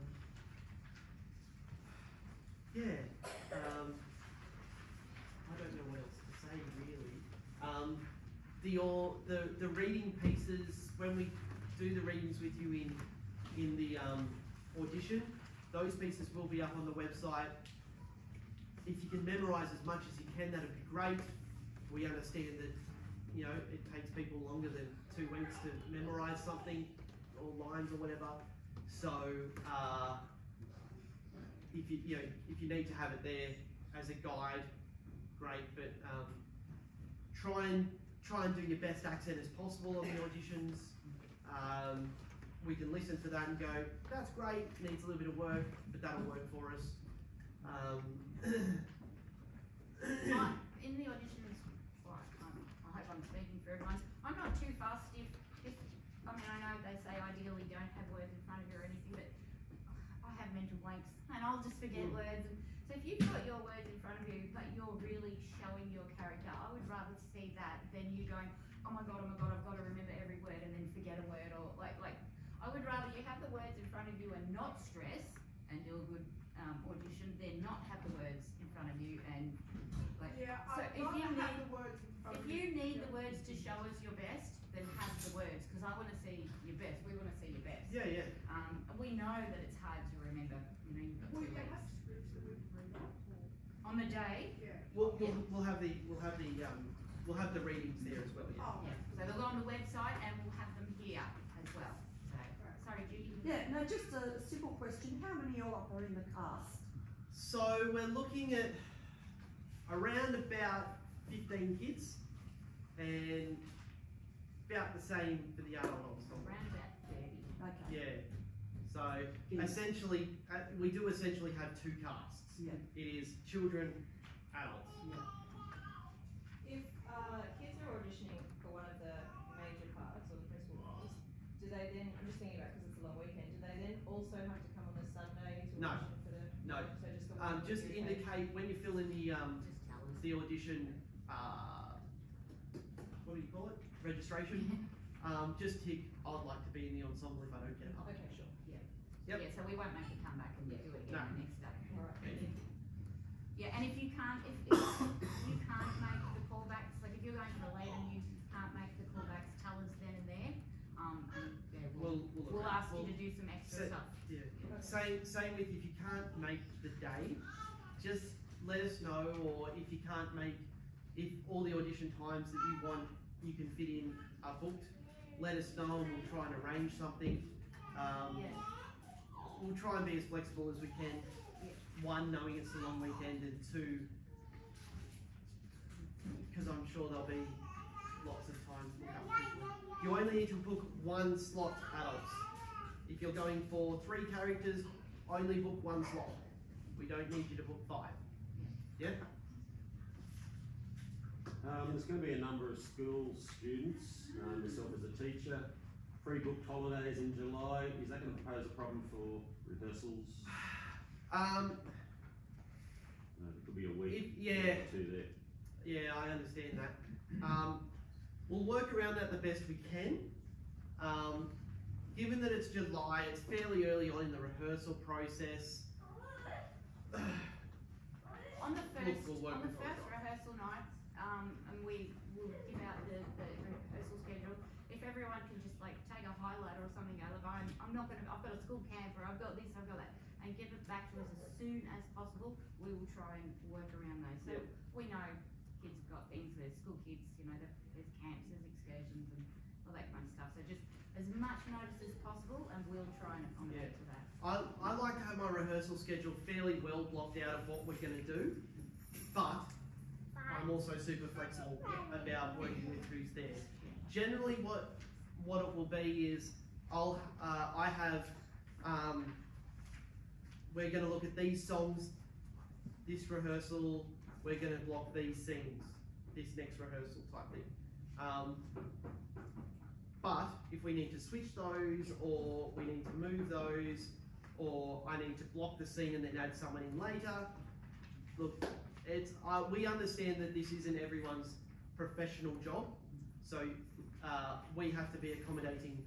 yeah. Um, I don't know what else to say really. The or the the reading pieces when we do the readings with you in in the um, audition, those pieces will be up on the website. If you can memorise as much as you can, that'd be great. We understand that you know it takes people longer than two weeks to memorise something or lines or whatever. So uh, if you you know if you need to have it there as a guide, great. But um, try and try and do your best accent as possible on the auditions. Um, we can listen to that and go, that's great, needs a little bit of work, but that'll work for us. Um, I- in the auditions, well, um, I hope I'm speaking for everyone. I'm not too fussed if, if, I mean, I know they say ideally don't have words in front of you or anything, but I have mental blanks and I'll just forget Mm. words. And so if you've got your words in front of you, but you're really showing your character, I would rather see that than you going, oh my god, oh my god, I've got to remember every word and then forget a word or like like. I would rather you have the words in front of you and not stress and do a good um, audition, than not have the words in front of you and like. Yeah, So I'd if you rather need- the words in front If of me. you need the words to show us your best, then have the words, because I want to see your best. We want to see your best. Yeah, yeah. Um, we know that it's hard to remember. You know, you've got Will two you weeks. have scripts that we can read? On the day, Yeah. We'll, we'll, we'll have the we'll have the um we'll have the readings there as well. Yeah. Oh, yeah. So they'll go on the website and we'll have them here as well. So, sorry, Judy. Yeah, no, just a simple question. How many y'all are in the cast? So we're looking at around about fifteen kids, and about the same for the adult ensemble. Around about thirty. Okay. Yeah. So Yes. essentially, uh, we do essentially have two casts. Yeah. It is children, adults. If uh, kids are auditioning for one of the major parts or the principal roles, do they then, I'm just thinking about because it's a long weekend, do they then also have to come on the Sunday to No. audition for the? No. So just the Um, would just be indicate when you fill in the um Just tell us. the audition. Uh, what do you call it? Registration. Um, just tick. I'd like to be in the ensemble if I don't get it. Okay, sure. Yep. Yeah, so we won't make you come back and do it again No. the next day. Alright. Yeah, and if you can't, if, if you can't make the callbacks, like if you're going for a late and you can't make the callbacks, tell us then and there. Um, and yeah, we'll, We'll we'll, we'll arrange- ask you we'll- to do some extra So-. Yeah. Same same with if you can't make the day, just let us know, or if you can't make, if all the audition times that you want you can fit in are booked, let us know and we'll try and arrange something. Um, Yeah. We'll try and be as flexible as we can. One, knowing it's a long weekend, and two, because I'm sure there'll be lots of times. You only need to book one slot adults. If you're going for three characters, only book one slot. We don't need you to book five. Yeah? Um, there's going to be a number of school students, um, myself as a teacher, pre-booked holidays in July. Is that going to pose a problem for rehearsals? Um, Uh, it could be a week, If- yeah. or two there. yeah, I understand that. Um, we'll work around that the best we can. Um, given that it's July, it's fairly early on in the rehearsal process. On the We'll- first, we'll on the first rehearsal night, um, and we will give out the, the rehearsal schedule, if everyone can just like take a highlighter or something out of, I'm, I'm not gonna, I've got a school camper, I've got this, I've got that, and give it back to us as soon as possible, we will try and work around those. So we know kids have got things, there's school kids, you know, there- there's camps, there's excursions and all that kind of stuff, so just as much notice as possible and we'll try and accommodate to that. I, I like to have my rehearsal schedule fairly well blocked out of what we're going to do, but I'm also super flexible about working with who's there. Generally, what what it will be is I'll uh, I have um, we're going to look at these songs this rehearsal. We're going to block these scenes this next rehearsal type thing. Um, but if we need to switch those, or we need to move those, or I need to block the scene and then add someone in later, look, it's uh, we understand that this isn't everyone's professional job, so uh, we have to be accommodating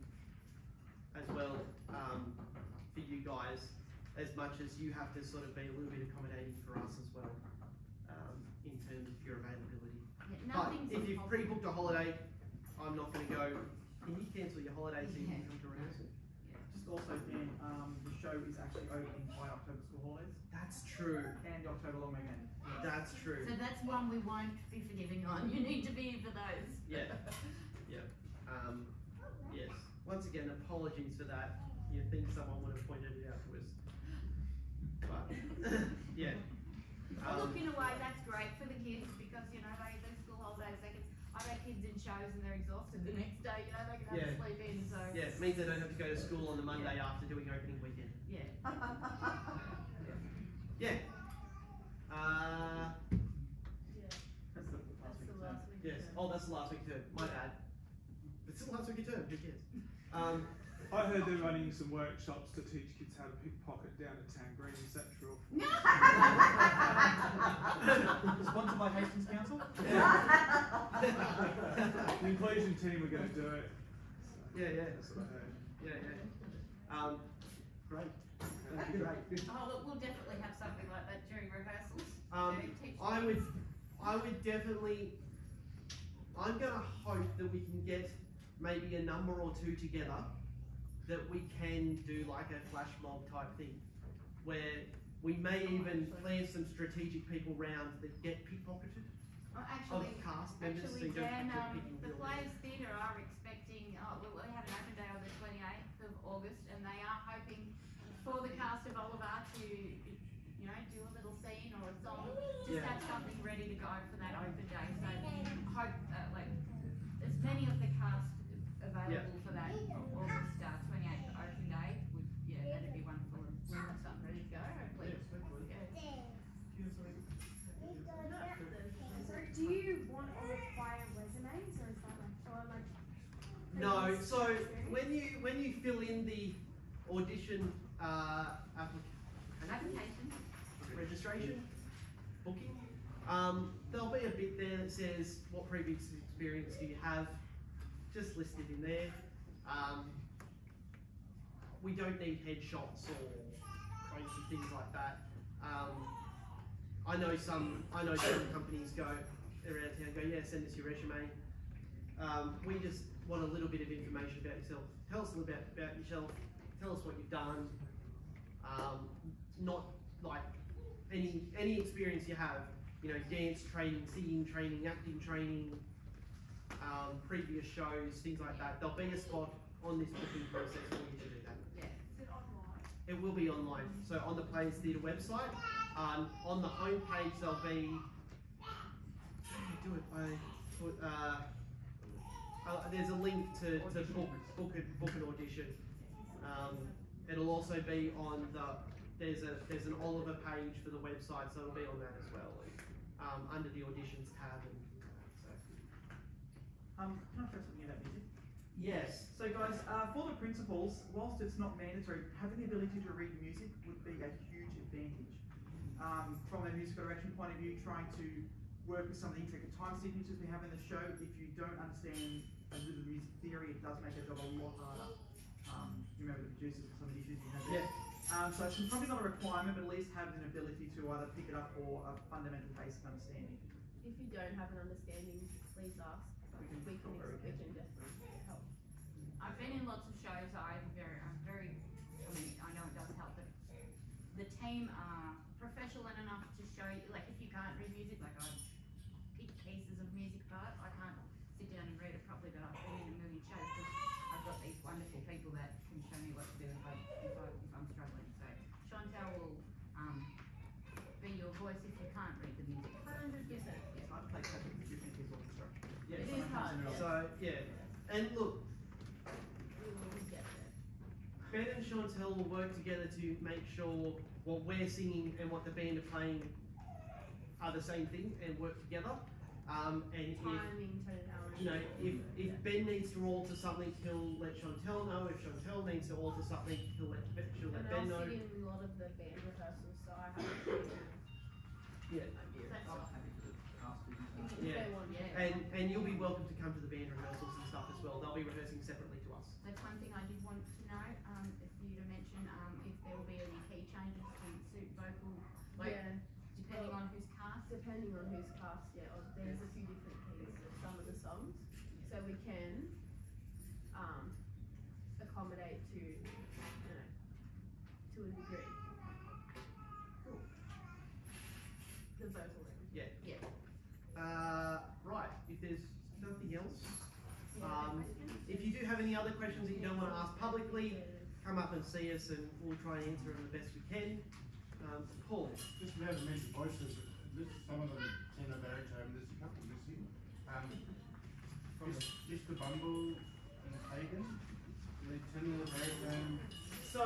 as well um, for you guys, as much as you have to sort of be a little bit accommodating for us as well, um, in terms of your availability. Yeah, But if you've pre-booked a holiday, I'm not going to go. Can you cancel your holiday so you can Yeah. come to rehearsal? Just also, Dan, um, the show is actually opening by October school holidays That's true. and the October long weekend. That's true. So that's one we won't be forgiving on, you need to be here for those. Yeah. Yeah. Um, yes. Once again, apologies for that. You think someone would have pointed it out to us. But yeah. Well, Um, look, in a way, that's great for the kids because, you know, they, they school holidays, I've had kids in shows and they're exhausted the next day, you know, they can have Yeah. sleep in, so. yeah, it means they don't have to go to school on the Monday after doing opening weekend. Yeah. Yeah. Uh, That's the, That's the last week. yes. yeah. Oh, that's the last week too. My bad. It's the last week of term. Who cares? Um, I heard they're running some workshops to teach kids how to pickpocket down at Town Green, is that true or Sponsored by Hastings Council. The inclusion team are going to do it. Yeah, yeah. That's what I heard. Yeah, yeah. Um, great. That'd be great. Oh, look, we'll definitely have something like that during rehearsals. Um, I would, I would definitely, I'm gonna hope that we can get maybe a number or two together that we can do like a flash mob type thing, where we may even plan some strategic people round that get pickpocketed Well, of actually, cast members, actually, Dan, um, the. Players Theatre are expecting, oh, well, we have an open day on the twenty-eighth of August, and they are hoping for the cast of Oliver to, you know, do a little scene or a song, just Yeah. have something ready to go for that open day, so hope, uh, like, as many of the cast available for that August, uh, twenty-eighth open day would, yeah, that'd be wonderful, and we'll have something ready to go, hopefully. Yes, hopefully. Yeah. So do you want to require resumes or is that like, or like? No, so when you, when you fill in the audition, uh, application, Application. registration, booking. Um, there'll be a bit there that says what previous experience do you have, just listed in there. Um, we don't need headshots or crazy things like that. Um, I know some, I know some companies go around town and go, yeah, send us your resume. Um, we just want a little bit of information about yourself. Tell us a little bit about yourself. Tell us what you've done. Um, not like any any experience you have. You know, dance training, singing training, acting training, um, previous shows, things like that. There'll be a spot on this booking process for you to do that. Yeah. Is it online? It will be online. So on the Players Theatre website, um, on the homepage there'll be. How do you do it? I put, uh, uh, there's a link to, to book book, a, book an audition. Um, it'll also be on the there's a there's an Oliver page for the website, so it'll be on that as well. Um, under the auditions tab and so. Um, can I throw something about music? Yes. So guys, uh, for the principals, whilst it's not mandatory, having the ability to read music would be a huge advantage. Um, from a musical direction point of view, trying to work with some of the intricate time signatures we have in the show, if you don't understand a little music theory, it does make our job a lot harder. Um, you remember the producers and some of the issues you had there. Um, so it's probably not a requirement, but at least have an ability to either pick it up or a fundamental basic understanding. If you don't have an understanding, please ask. We can We can, we can definitely help. I've been in lots of shows. I'm very, I'm very. I mean, I know it does help, but the team are professional enough to show you. Like, if you can't read music, like I pick pieces of music apart. I can't sit down and read it properly, but I've been in a million shows because I've got these wonderful people that can show me what to do if, I, if, I, if I'm struggling. So Chantal will um, be your voice if you can't read the music. Hundred percent. It's hard to play classical music in kids orchestra. Yeah, It someone is hard, in and So yeah, and look, We will get there. Ben and Chantel will work together to make sure what we're singing and what the band are playing are the same thing and work together. Um, and if Timing, tonality. you know, if, if Ben needs to alter something, he'll let Chantel know. If Chantel needs to alter something, he'll let she'll let And Ben I'll know. sit in a lot of the band rehearsals, so I have a pretty good Yeah. I'm happy to ask you. If Yeah. Yeah. And and you'll be welcome to come to the band rehearsals and stuff as well. They'll be rehearsing separately to us. That's one thing I did want to know. Um, if you to mention um, if there will be any key changes to suit vocal, like Yeah, depending on who's cast. depending on who's cast, yeah, or there's a few different keys of some of the songs, so we can, um, accommodate to, you know, to a degree. Cool. The vocal range. Yeah. Yeah. Uh, right. If there's nothing else, Yeah, Um, questions? if you do have any other questions that you don't want to ask publicly, come up and see us, and we'll try and answer them the best we can. Um, Paul. Just to have the mental voices, this, some of them tenor baritone, there's a couple missing. Um, from Mr. Bumble and Fagin, the tenor baritone, So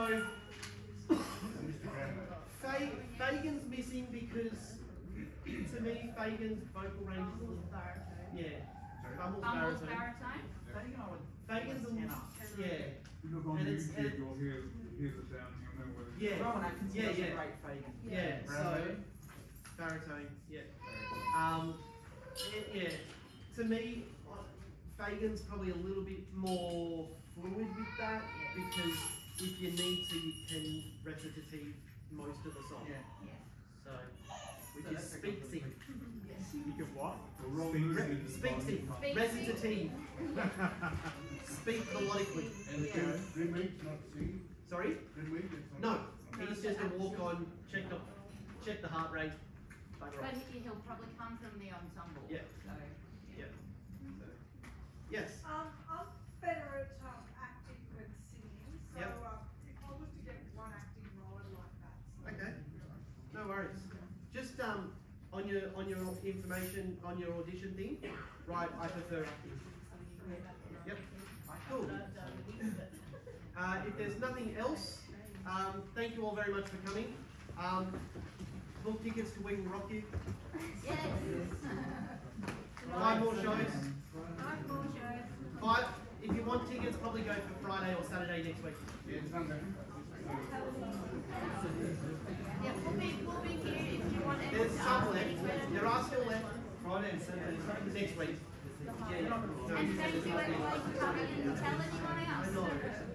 and Mr. Grammer. Fa- Fagin's missing because to me Fagin's vocal range is a Bumbles, little baritone. yeah. Sorry? Bumbles Bumbles baritone. baritone. Fagan, I would. Fagin's a tenor. yeah. You look on And YouTube, and- you'll hear, hear the sound, you'll know whether. Yeah. Rowan Atkinson Yeah, does a yeah. great Fagan. Yeah, so baritone. Yeah. Um, it- yeah. To me, uh, Fagin's probably a little bit more fluid with that because if you need to, you can recitative most of the song. Yeah. So, which So is that's a speak sing. You can what? Well, Rob Speak- Lewis Re- speak the sing. Speak Recitative. Speak melodically. And Yeah. can Greenmead not sing? Sorry? Greenmead is? No. He's just a walk on, check the, check the heart rate. But he- he'll probably come from the ensemble. Yeah. So, Yeah. Yes. Um, I'm better at, um, acting than singing, so, Yep. um, if I was to get one acting role, I'd like that, so. Okay. No worries. Just um, on your on your information on your audition thing, right? I prefer acting. Yep. Cool. Uh, if there's nothing else, um, thank you all very much for coming. Um, book tickets to Wing Rock You. yes. Five more shows. Five more shows. Five. If you want tickets, probably go for Friday or Saturday next week. Yeah, Sunday. Yeah, we'll be, we'll be here if you want There's some left. There are still left. Friday and Saturday, next week. And thank you everyone for coming and anyone else.